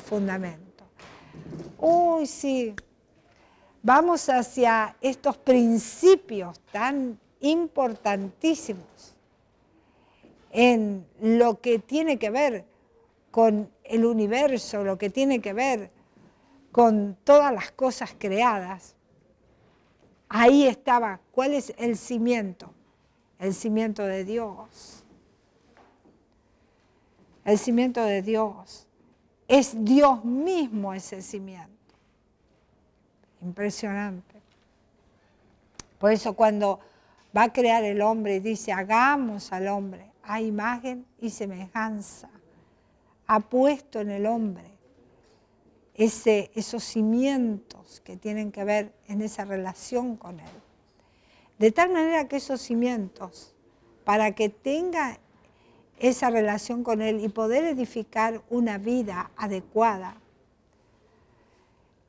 fundamento. Uy, sí, vamos hacia estos principios tan importantísimos en lo que tiene que ver con el universo, lo que tiene que ver con todas las cosas creadas. Ahí estaba, ¿cuál es el cimiento? El cimiento de Dios. El cimiento de Dios. Es Dios mismo ese cimiento. Impresionante. Por eso cuando va a crear el hombre dice, hagamos al hombre a imagen y semejanza, ha puesto en el hombre ese, esos cimientos que tienen que ver en esa relación con Él. De tal manera que esos cimientos, para que tenga esa relación con Él y poder edificar una vida adecuada,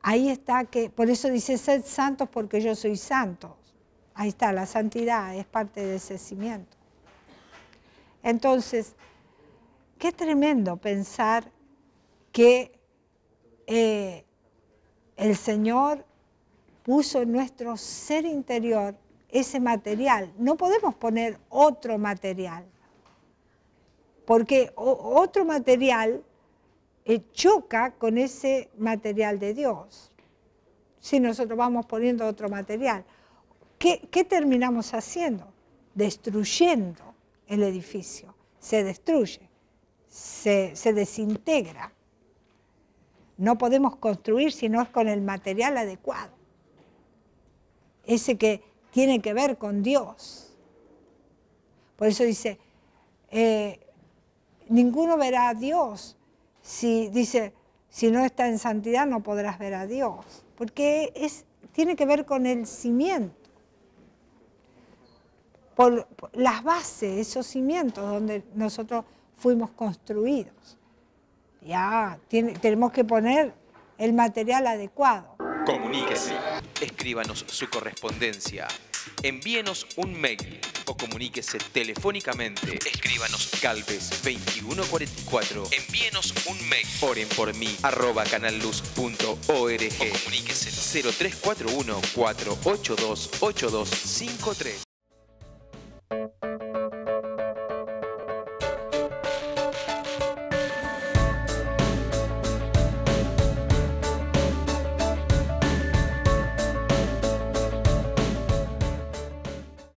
ahí está que, por eso dice, sed santos porque yo soy santo. Ahí está, la santidad es parte de ese cimiento. Entonces, qué tremendo pensar que eh, el Señor puso en nuestro ser interior ese material. No podemos poner otro material, porque otro material eh, choca con ese material de Dios. Si nosotros vamos poniendo otro material, ¿qué, terminamos haciendo? Destruyendo el edificio. Se destruye, se, se desintegra. No podemos construir si no es con el material adecuado. Ese que tiene que ver con Dios. Por eso dice, eh, ninguno verá a Dios si dice, si no está en santidad no podrás ver a Dios, porque es, tiene que ver con el cimiento. Por, las bases, esos cimientos donde nosotros fuimos construidos. Ya tenemos que poner el material adecuado. Comuníquese, escríbanos su correspondencia, envíenos un mail o comuníquese telefónicamente. Escríbanos Calves 2144. Envíenos un mail. Oren por mí arroba canalluz.org. Comuníquese 0341 482 8253.